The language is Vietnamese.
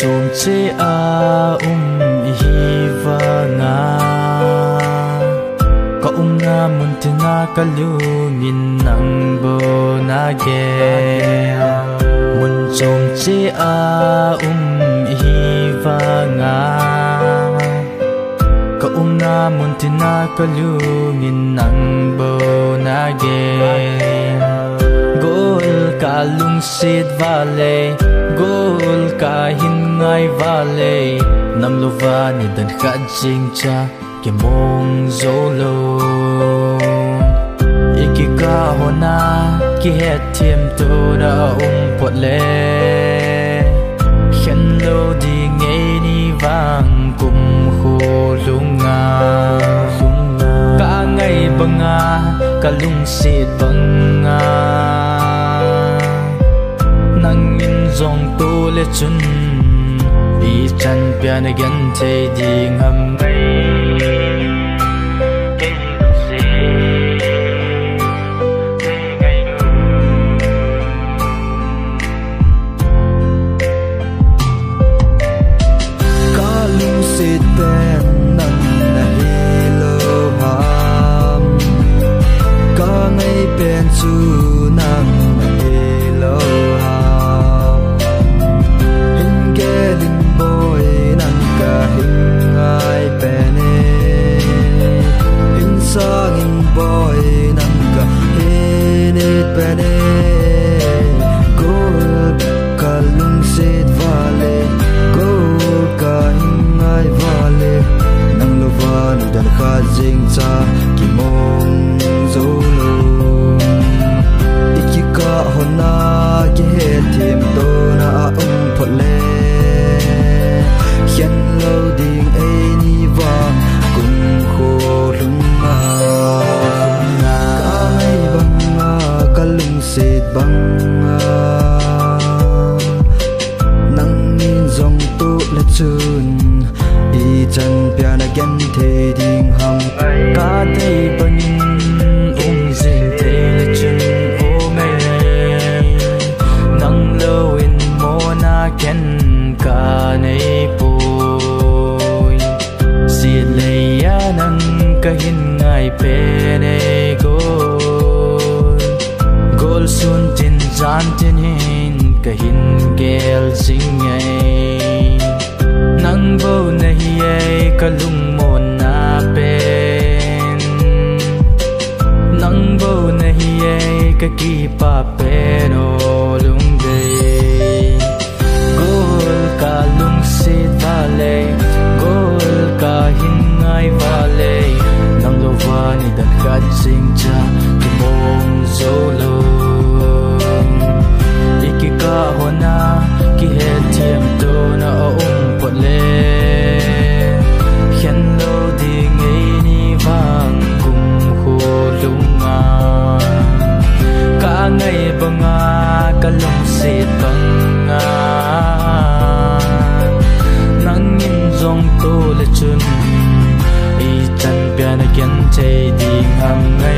chom che a um hi va nga ka um na mun te na ka lu ngin nang bo na mun chom che a um vanga Kaunga mong tinakalungin ang bonagin Gol ka lungsid vale Gol ka hingay vale Nam luva ni dan khajing cha Kimong zolo Iki ka hona ki het thiêm tu đã um pot lên đâu đi nghe đi vang cùng khô lung nga. Cả ngày bằng nga, cả lung xịt bằng vâng nga. Nắng in dòng tu lê chân đi chân pian again thế đi ngầm ngay te ding ham chun i chân pia na gen the ding ham ka te panin ung jing thế le chun o me nang lo in mo na ken ka nei poi si lấy ya nang ka hin ngai pe nei go gol sun tin jan tin hin ka hin gel xin ngai Lung môn kalungmon apen nang bo nahi e ka ki pa pero lung dunga Ka ngay ba nga kalong si tanga Nang in zong to le chun I chan pia na kyan chay đi ngam ngay.